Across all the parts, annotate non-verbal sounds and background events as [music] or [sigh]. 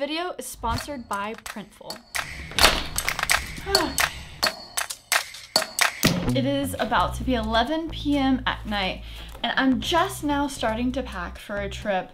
video is sponsored by Printful. [sighs] it is about to be 11 p.m. at night, and I'm just now starting to pack for a trip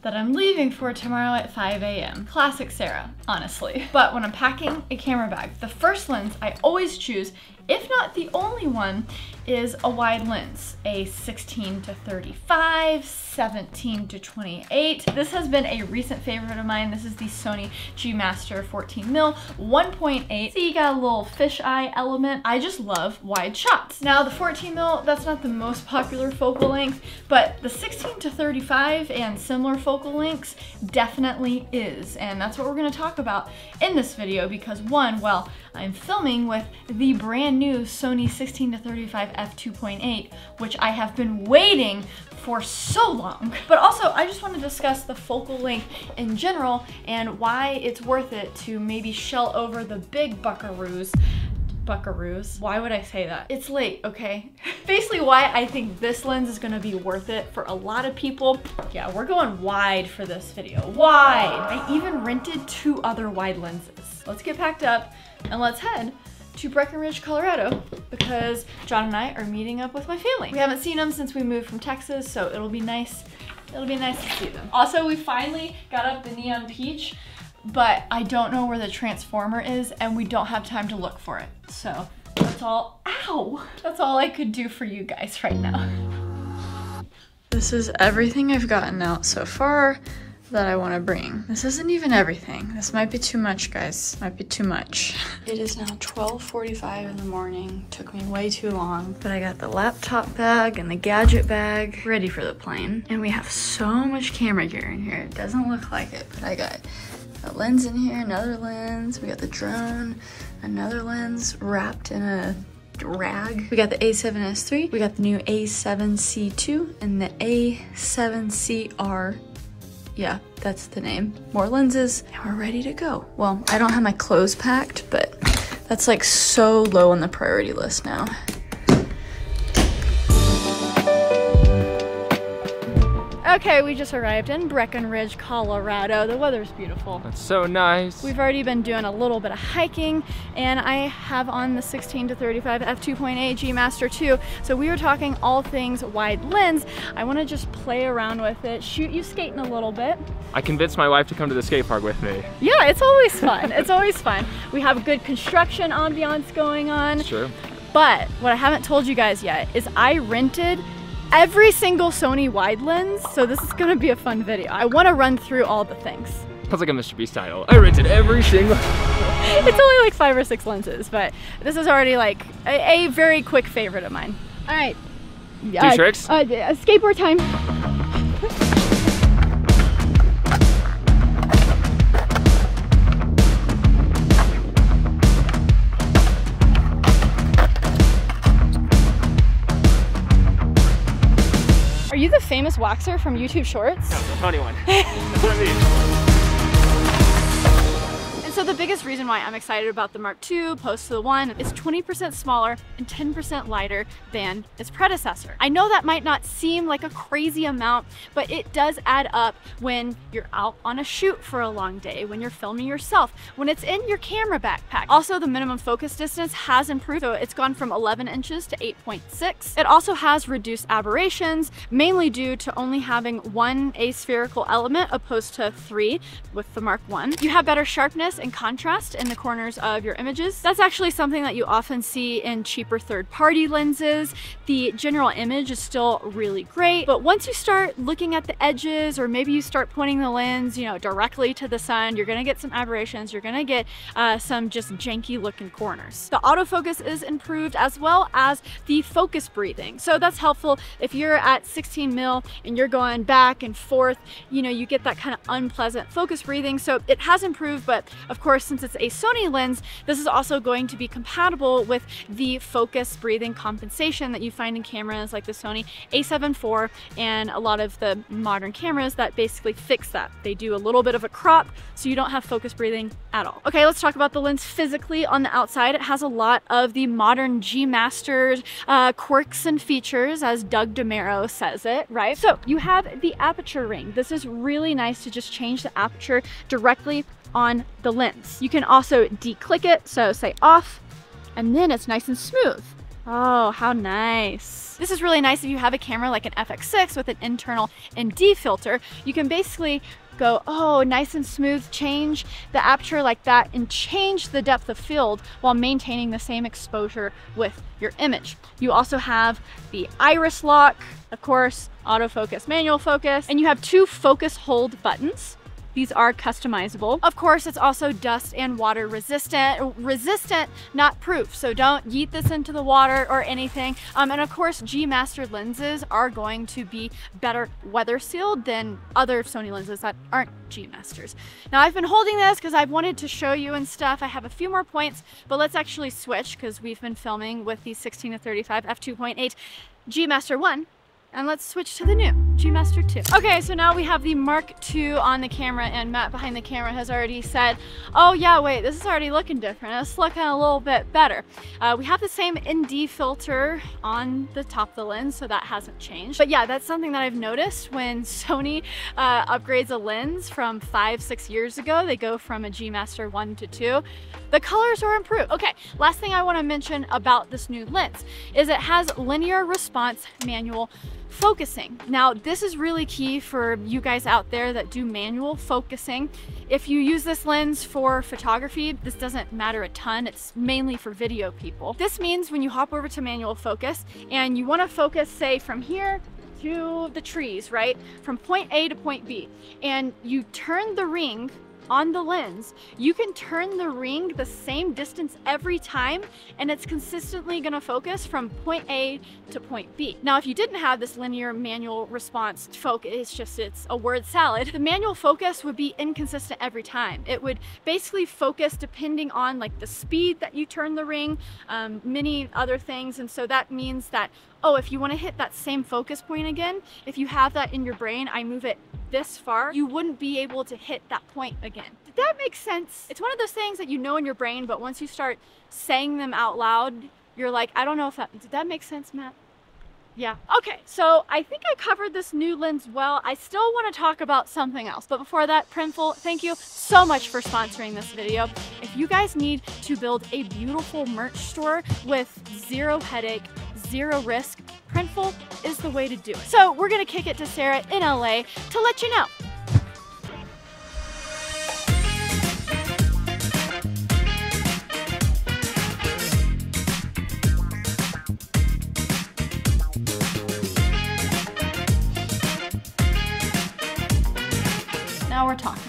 that I'm leaving for tomorrow at 5 a.m. Classic Sara, honestly. But when I'm packing a camera bag, the first lens I always choose if not the only one, is a wide lens, a 16 to 35, 17 to 28. This has been a recent favorite of mine. This is the Sony G Master 14 mil 1.8. So you got a little fisheye element. I just love wide shots. Now the 14 mil, that's not the most popular focal length, but the 16 to 35 and similar focal lengths definitely is. And that's what we're gonna talk about in this video because one, well, I'm filming with the brand new Sony 16 to 35 f2.8, which I have been waiting for so long. [laughs] But also, I just want to discuss the focal length in general and why it's worth it to maybe shell over the big buckaroos buckaroos. Why would I say that? It's late, okay? [laughs] Basically why I think this lens is gonna be worth it for a lot of people. Yeah, we're going wide for this video. Wide! I even rented two other wide lenses. Let's get packed up and let's head to Breckenridge, Colorado because John and I are meeting up with my family. We haven't seen them since we moved from Texas, so it'll be nice. It'll be nice to see them. Also, we finally got up the Neon Peach, but I don't know where the transformer is and we don't have time to look for it. So that's all, ow! That's all I could do for you guys right now. This is everything I've gotten out so far that I want to bring. This isn't even everything. This might be too much, guys. Might be too much. It is now 12.45 in the morning. Took me way too long, but I got the laptop bag and the gadget bag ready for the plane. And we have so much camera gear in here. It doesn't look like it, but I got a lens in here, another lens. We got the drone, another lens wrapped in a rag. We got the A7S III, we got the new A7C2, and the A7CR yeah, that's the name. More lenses, and we're ready to go. Well, I don't have my clothes packed, but that's like so low on the priority list now. Okay, we just arrived in Breckenridge, Colorado. The weather's beautiful. That's so nice. We've already been doing a little bit of hiking and I have on the 16 to 35 f2.8 G Master 2. So we were talking all things wide lens. I want to just play around with it, shoot you skating a little bit. I convinced my wife to come to the skate park with me. Yeah, it's always [laughs] fun. it's always fun. We have good construction ambiance going on. Sure. But what I haven't told you guys yet is I rented every single Sony wide lens, so this is gonna be a fun video. I wanna run through all the things. Sounds like a Mr. Beast title. I rented every single... [laughs] it's only like five or six lenses, but this is already like a, a very quick favorite of mine. All right. Two uh, tricks? Uh, skateboard time. Famous waxer from YouTube Shorts? No, the funny one. [laughs] That's what I mean. The biggest reason why I'm excited about the Mark II post to the One is 20% smaller and 10% lighter than its predecessor. I know that might not seem like a crazy amount, but it does add up when you're out on a shoot for a long day, when you're filming yourself, when it's in your camera backpack. Also, the minimum focus distance has improved, so it's gone from 11 inches to 8.6. It also has reduced aberrations, mainly due to only having one aspherical element opposed to three with the Mark I. You have better sharpness and contrast in the corners of your images. That's actually something that you often see in cheaper third-party lenses. The general image is still really great, but once you start looking at the edges or maybe you start pointing the lens, you know, directly to the sun, you're gonna get some aberrations, you're gonna get uh, some just janky looking corners. The autofocus is improved as well as the focus breathing. So that's helpful if you're at 16 mil and you're going back and forth, you know, you get that kind of unpleasant focus breathing. So it has improved, but of course, course, since it's a Sony lens, this is also going to be compatible with the focus breathing compensation that you find in cameras like the Sony a7 IV and a lot of the modern cameras that basically fix that. They do a little bit of a crop so you don't have focus breathing at all. Okay, let's talk about the lens physically on the outside. It has a lot of the modern G Master uh, quirks and features as Doug DeMuro says it, right? So you have the aperture ring. This is really nice to just change the aperture directly on the lens. You can also declick it, so say off, and then it's nice and smooth. Oh, how nice. This is really nice if you have a camera like an FX6 with an internal ND filter. You can basically go, oh, nice and smooth, change the aperture like that and change the depth of field while maintaining the same exposure with your image. You also have the iris lock, of course, autofocus, manual focus, and you have two focus hold buttons. These are customizable. Of course, it's also dust and water resistant. Resistant, not proof, so don't yeet this into the water or anything. Um, and of course, G Master lenses are going to be better weather sealed than other Sony lenses that aren't G Masters. Now I've been holding this because I've wanted to show you and stuff. I have a few more points, but let's actually switch because we've been filming with the 16 to 35 f2.8 G Master 1 and let's switch to the new G Master 2. Okay, so now we have the Mark II on the camera and Matt behind the camera has already said, oh yeah, wait, this is already looking different. It's looking a little bit better. Uh, we have the same ND filter on the top of the lens, so that hasn't changed. But yeah, that's something that I've noticed when [laughs] Sony uh, upgrades a lens from five, six years ago. They go from a G Master 1 to 2. The colors are improved. Okay, last thing I wanna mention about this new lens is it has linear response manual focusing. Now, this is really key for you guys out there that do manual focusing. If you use this lens for photography, this doesn't matter a ton. It's mainly for video people. This means when you hop over to manual focus and you wanna focus, say, from here to the trees, right? From point A to point B, and you turn the ring on the lens, you can turn the ring the same distance every time and it's consistently gonna focus from point A to point B. Now, if you didn't have this linear manual response focus, it's just, it's a word salad, the manual focus would be inconsistent every time. It would basically focus depending on like the speed that you turn the ring, um, many other things. And so that means that oh, if you want to hit that same focus point again, if you have that in your brain, I move it this far, you wouldn't be able to hit that point again. Did that make sense? It's one of those things that you know in your brain, but once you start saying them out loud, you're like, I don't know if that, did that make sense, Matt? Yeah. Okay, so I think I covered this new lens well. I still want to talk about something else. But before that, Printful, thank you so much for sponsoring this video. If you guys need to build a beautiful merch store with zero headache, zero risk, Printful is the way to do it. So we're gonna kick it to Sara in LA to let you know. Now we're talking.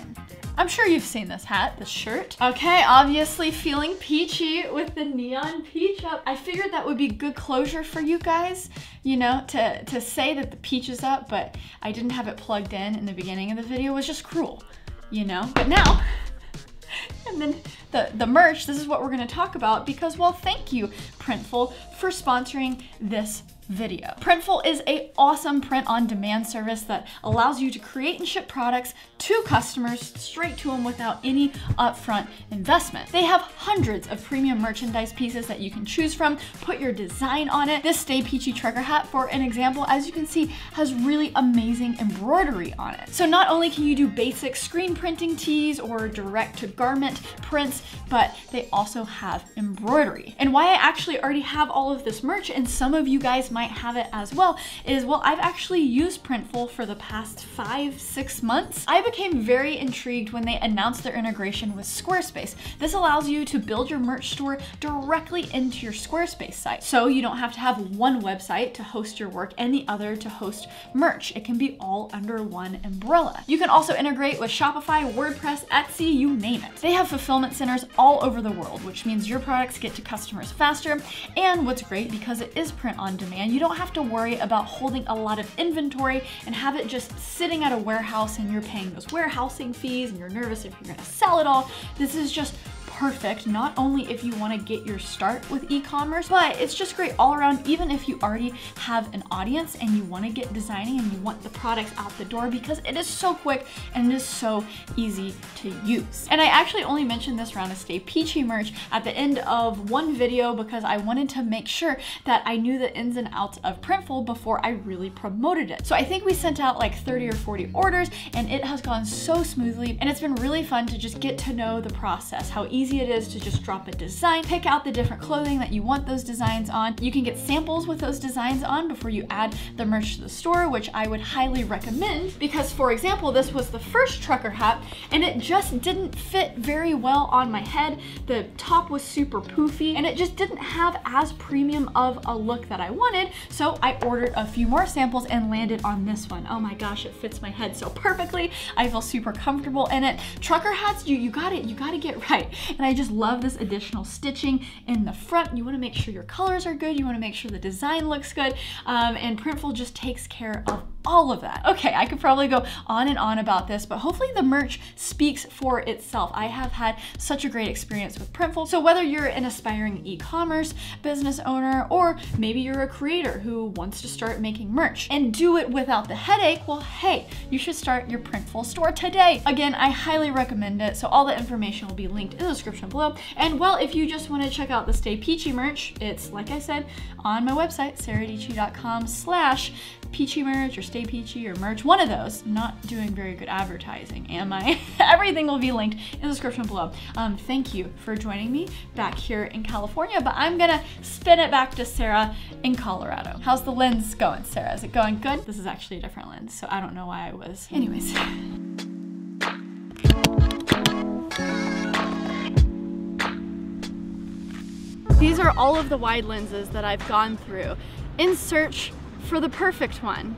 I'm sure you've seen this hat, this shirt. Okay, obviously feeling peachy with the neon peach up. I figured that would be good closure for you guys, you know, to, to say that the peach is up, but I didn't have it plugged in in the beginning of the video was just cruel, you know? But now, [laughs] and then the, the merch, this is what we're gonna talk about because, well, thank you, Printful, for sponsoring this video. Printful is a awesome print on demand service that allows you to create and ship products to customers straight to them without any upfront investment. They have hundreds of premium merchandise pieces that you can choose from, put your design on it. This Stay Peachy trucker hat, for an example, as you can see, has really amazing embroidery on it. So not only can you do basic screen printing tees or direct to garment prints, but they also have embroidery. And why I actually already have all of this merch and some of you guys might have it as well is, well, I've actually used Printful for the past five, six months. I became very intrigued when they announced their integration with Squarespace. This allows you to build your merch store directly into your Squarespace site. So you don't have to have one website to host your work and the other to host merch. It can be all under one umbrella. You can also integrate with Shopify, WordPress, Etsy, you name it. They have fulfillment centers all over the world, which means your products get to customers faster. And what's great, because it is print on demand, and you don't have to worry about holding a lot of inventory and have it just sitting at a warehouse and you're paying those warehousing fees and you're nervous if you're gonna sell it all. This is just perfect, not only if you wanna get your start with e-commerce, but it's just great all around, even if you already have an audience and you wanna get designing and you want the products out the door because it is so quick and it is so easy to use. And I actually only mentioned this round of Stay Peachy merch at the end of one video because I wanted to make sure that I knew the ins and outs of Printful before I really promoted it. So I think we sent out like 30 or 40 orders and it has gone so smoothly and it's been really fun to just get to know the process, how easy easy it is to just drop a design, pick out the different clothing that you want those designs on. You can get samples with those designs on before you add the merch to the store, which I would highly recommend because for example, this was the first trucker hat and it just didn't fit very well on my head. The top was super poofy and it just didn't have as premium of a look that I wanted. So I ordered a few more samples and landed on this one. Oh my gosh, it fits my head so perfectly. I feel super comfortable in it. Trucker hats, you, you got it, you got to get [laughs] right. And I just love this additional stitching in the front. You wanna make sure your colors are good. You wanna make sure the design looks good. Um, and Printful just takes care of all of that. Okay, I could probably go on and on about this, but hopefully the merch speaks for itself. I have had such a great experience with Printful. So whether you're an aspiring e-commerce business owner, or maybe you're a creator who wants to start making merch and do it without the headache, well, hey, you should start your Printful store today. Again, I highly recommend it. So all the information will be linked in the description below. And well, if you just want to check out the Stay Peachy merch, it's like I said, on my website, saradietschy.com slash peachy merch or stay peachy or merch, one of those. I'm not doing very good advertising, am I? [laughs] Everything will be linked in the description below. Um, thank you for joining me back here in California, but I'm gonna spin it back to Sara in Colorado. How's the lens going, Sara? Is it going good? This is actually a different lens, so I don't know why I was. Anyways. [laughs] These are all of the wide lenses that I've gone through in search for the perfect one,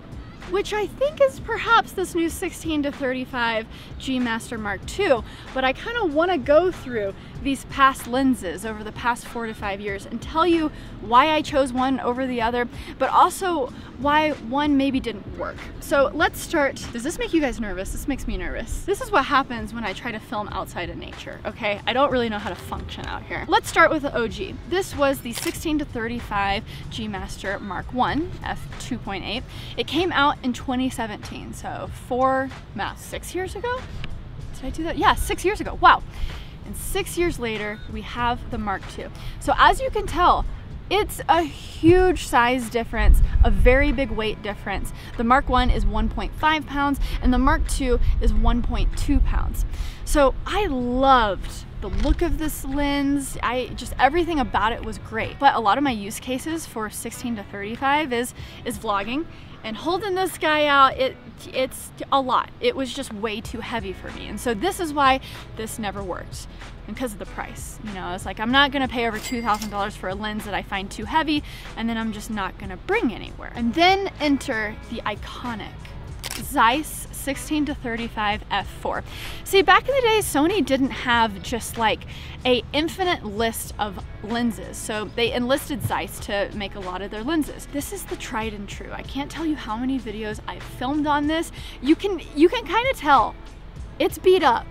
which I think is perhaps this new 16 to 35 G Master Mark II, but I kind of want to go through these past lenses over the past four to five years and tell you why I chose one over the other, but also why one maybe didn't work. So let's start. Does this make you guys nervous? This makes me nervous. This is what happens when I try to film outside of nature, okay? I don't really know how to function out here. Let's start with the OG. This was the 16 to 35 G Master Mark 1 f2.8. It came out in 2017, so four, math, six years ago? Did I do that? Yeah, six years ago. Wow. And six years later, we have the Mark II. So as you can tell, it's a huge size difference, a very big weight difference. The Mark 1 is 1.5 pounds and the Mark II is 1.2 pounds. So I loved the look of this lens, I just everything about it was great. But a lot of my use cases for 16 to 35 is is vlogging and holding this guy out, it it's a lot. It was just way too heavy for me. And so this is why this never worked. Because of the price. You know, it's like I'm not gonna pay over $2,000 for a lens that I find too heavy and then I'm just not gonna bring anywhere. And then enter the iconic Zeiss 16 to 35 f4. See, back in the day, Sony didn't have just like a infinite list of lenses. So they enlisted Zeiss to make a lot of their lenses. This is the tried and true. I can't tell you how many videos I've filmed on this. You can, you can kind of tell it's beat up.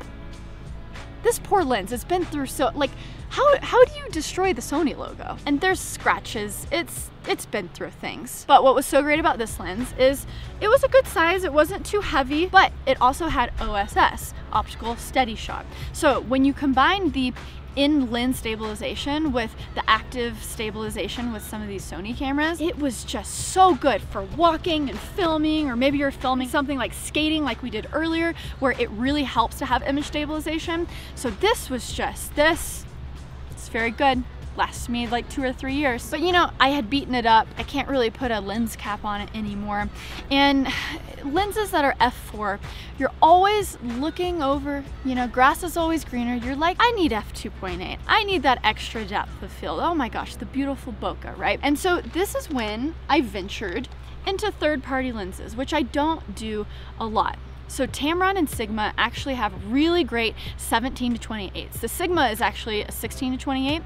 This poor lens, it's been through so, like, how, how do you destroy the Sony logo? And there's scratches, it's, it's been through things. But what was so great about this lens is it was a good size, it wasn't too heavy, but it also had OSS, optical steady shot. So when you combine the in lens stabilization with the active stabilization with some of these Sony cameras, it was just so good for walking and filming, or maybe you're filming something like skating like we did earlier, where it really helps to have image stabilization. So this was just, this very good. Lasts me like two or three years. But you know, I had beaten it up. I can't really put a lens cap on it anymore. And [sighs] lenses that are f4, you're always looking over, you know, grass is always greener. You're like, I need f2.8. I need that extra depth of field. Oh my gosh, the beautiful bokeh, right? And so this is when I ventured into third-party lenses, which I don't do a lot. So Tamron and Sigma actually have really great 17 to 28s. The Sigma is actually a 16 to 28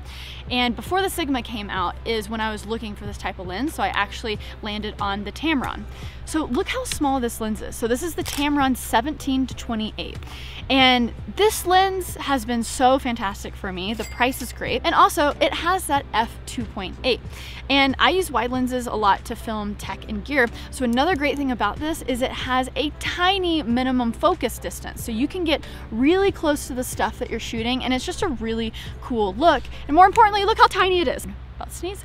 and before the Sigma came out is when I was looking for this type of lens so I actually landed on the Tamron. So look how small this lens is. So this is the Tamron 17 to 28 and this lens has been so fantastic for me. The price is great and also it has that f2.8 and I use wide lenses a lot to film tech and gear. So another great thing about this is it has a tiny minimum focus distance. So you can get really close to the stuff that you're shooting and it's just a really cool look. And more importantly, look how tiny it is. About to sneeze.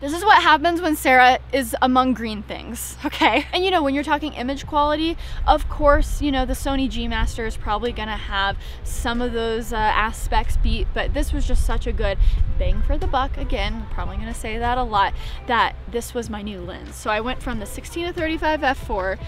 This is what happens when Sara is among green things, [laughs] okay? And you know, when you're talking image quality, of course, you know, the Sony G Master is probably gonna have some of those uh, aspects beat, but this was just such a good bang for the buck. Again, probably gonna say that a lot, that this was my new lens. So I went from the 16 to 35 f4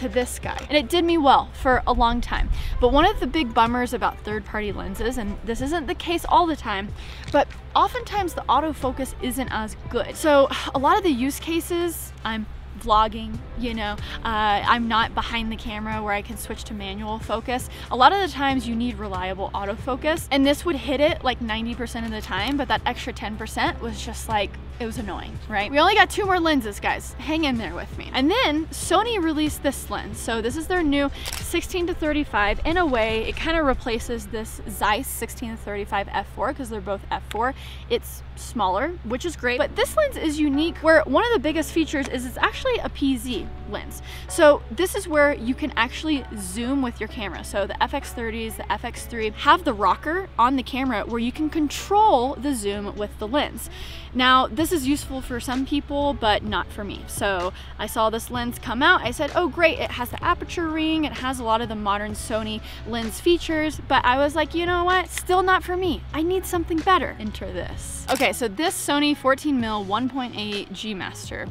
to this guy. And it did me well for a long time. But one of the big bummers about third-party lenses, and this isn't the case all the time, but oftentimes the autofocus isn't as good. So a lot of the use cases, I'm vlogging, you know, uh, I'm not behind the camera where I can switch to manual focus. A lot of the times you need reliable autofocus and this would hit it like 90% of the time, but that extra 10% was just like, it was annoying, right? We only got two more lenses, guys. Hang in there with me. And then Sony released this lens. So this is their new 16 to 35. In a way, it kind of replaces this Zeiss 16 to 35 f4 because they're both f4. It's smaller, which is great. But this lens is unique where one of the biggest features is it's actually a PZ lens. So this is where you can actually zoom with your camera. So the FX30s, the FX3 have the rocker on the camera where you can control the zoom with the lens. Now, this is useful for some people, but not for me. So I saw this lens come out. I said, oh great, it has the aperture ring. It has a lot of the modern Sony lens features, but I was like, you know what? Still not for me. I need something better. Enter this. Okay, so this Sony 14mm 1.8 G Master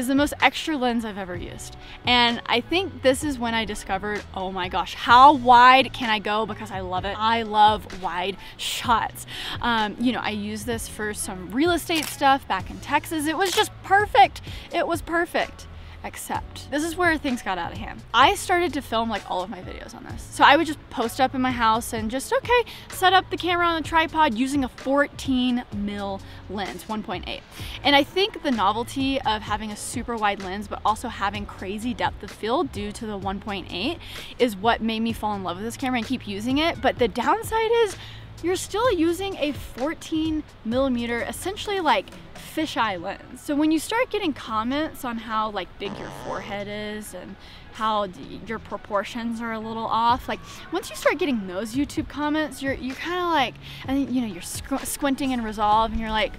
is the most extra lens I've ever used. And I think this is when I discovered, oh my gosh, how wide can I go because I love it. I love wide shots. Um, you know, I used this for some real estate stuff back in Texas. It was just perfect. It was perfect except this is where things got out of hand. I started to film like all of my videos on this. So I would just post up in my house and just, okay, set up the camera on a tripod using a 14 mil lens, 1.8. And I think the novelty of having a super wide lens, but also having crazy depth of field due to the 1.8 is what made me fall in love with this camera and keep using it. But the downside is you're still using a 14 millimeter, essentially like fisheye lens. So when you start getting comments on how like big your forehead is and how your proportions are a little off, like once you start getting those YouTube comments, you're you kind of like, and you know, you're squinting in resolve and you're like,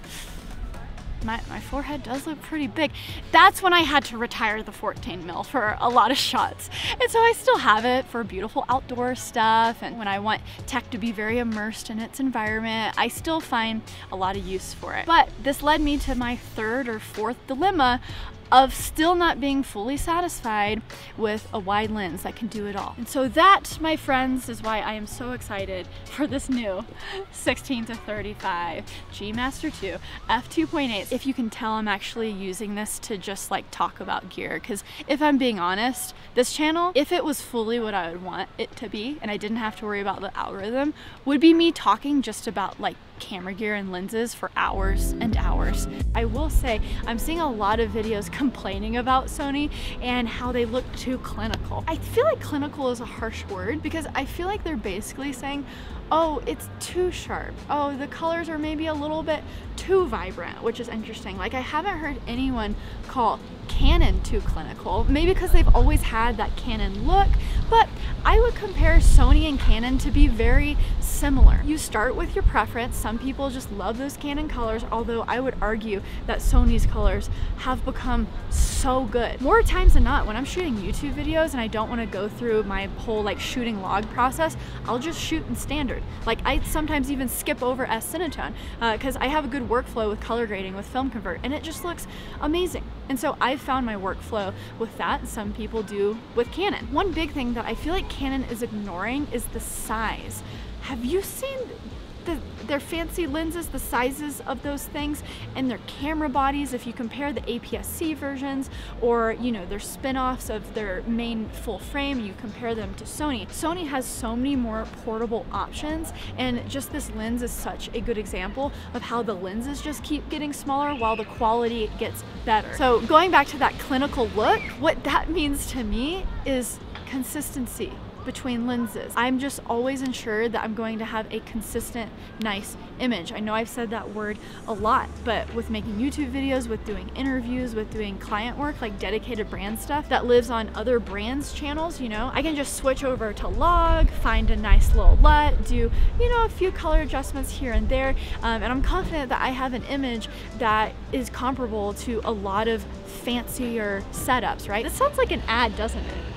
my, my forehead does look pretty big. That's when I had to retire the 14 mil for a lot of shots. And so I still have it for beautiful outdoor stuff and when I want tech to be very immersed in its environment, I still find a lot of use for it. But this led me to my third or fourth dilemma of still not being fully satisfied with a wide lens that can do it all. And so that, my friends, is why I am so excited for this new 16 to 35 G Master 2 f2.8. If you can tell, I'm actually using this to just like talk about gear because if I'm being honest, this channel, if it was fully what I would want it to be and I didn't have to worry about the algorithm, would be me talking just about like camera gear and lenses for hours and hours. I will say I'm seeing a lot of videos complaining about Sony and how they look too clinical. I feel like clinical is a harsh word because I feel like they're basically saying, oh, it's too sharp. Oh, the colors are maybe a little bit too vibrant, which is interesting. Like I haven't heard anyone call Canon too clinical, maybe because they've always had that Canon look, but I would compare Sony and Canon to be very similar. You start with your preference. Some people just love those Canon colors, although I would argue that Sony's colors have become so good. More times than not, when I'm shooting YouTube videos and I don't want to go through my whole like shooting log process, I'll just shoot in standard. Like I sometimes even skip over S-Cinetone because uh, I have a good workflow with color grading with Film Convert and it just looks amazing. And so I've found my workflow with that. Some people do with Canon. One big thing that I feel like Canon is ignoring is the size. Have you seen the, their fancy lenses, the sizes of those things, and their camera bodies. If you compare the APS-C versions or you know their spin-offs of their main full frame, you compare them to Sony. Sony has so many more portable options, and just this lens is such a good example of how the lenses just keep getting smaller while the quality gets better. So going back to that clinical look, what that means to me is consistency between lenses. I'm just always ensured that I'm going to have a consistent, nice image. I know I've said that word a lot, but with making YouTube videos, with doing interviews, with doing client work, like dedicated brand stuff that lives on other brands' channels, you know, I can just switch over to log, find a nice little LUT, do, you know, a few color adjustments here and there, um, and I'm confident that I have an image that is comparable to a lot of fancier setups, right? This sounds like an ad, doesn't it?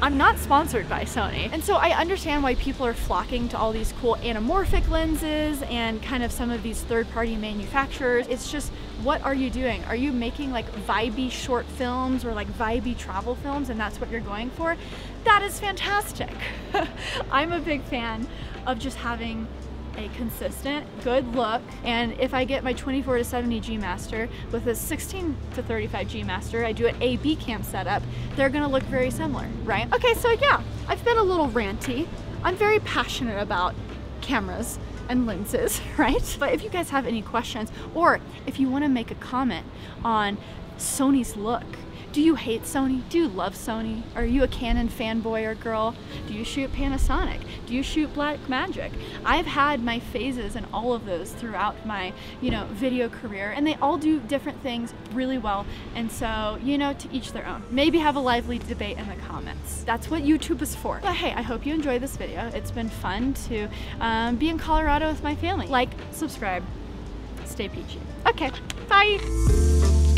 I'm not sponsored by Sony. And so I understand why people are flocking to all these cool anamorphic lenses and kind of some of these third-party manufacturers. It's just, what are you doing? Are you making like vibey short films or like vibey travel films and that's what you're going for? That is fantastic. [laughs] I'm a big fan of just having a consistent, good look. And if I get my 24 to 70 G Master with a 16 to 35 G Master, I do an A-B cam setup, they're gonna look very similar, right? Okay, so yeah, I've been a little ranty. I'm very passionate about cameras and lenses, [laughs] right? But if you guys have any questions, or if you wanna make a comment on Sony's look, do you hate Sony? Do you love Sony? Are you a Canon fanboy or girl? Do you shoot Panasonic? Do you shoot Blackmagic? I've had my phases in all of those throughout my, you know, video career and they all do different things really well. And so, you know, to each their own. Maybe have a lively debate in the comments. That's what YouTube is for. But hey, I hope you enjoyed this video. It's been fun to um, be in Colorado with my family. Like, subscribe, stay peachy. Okay, bye.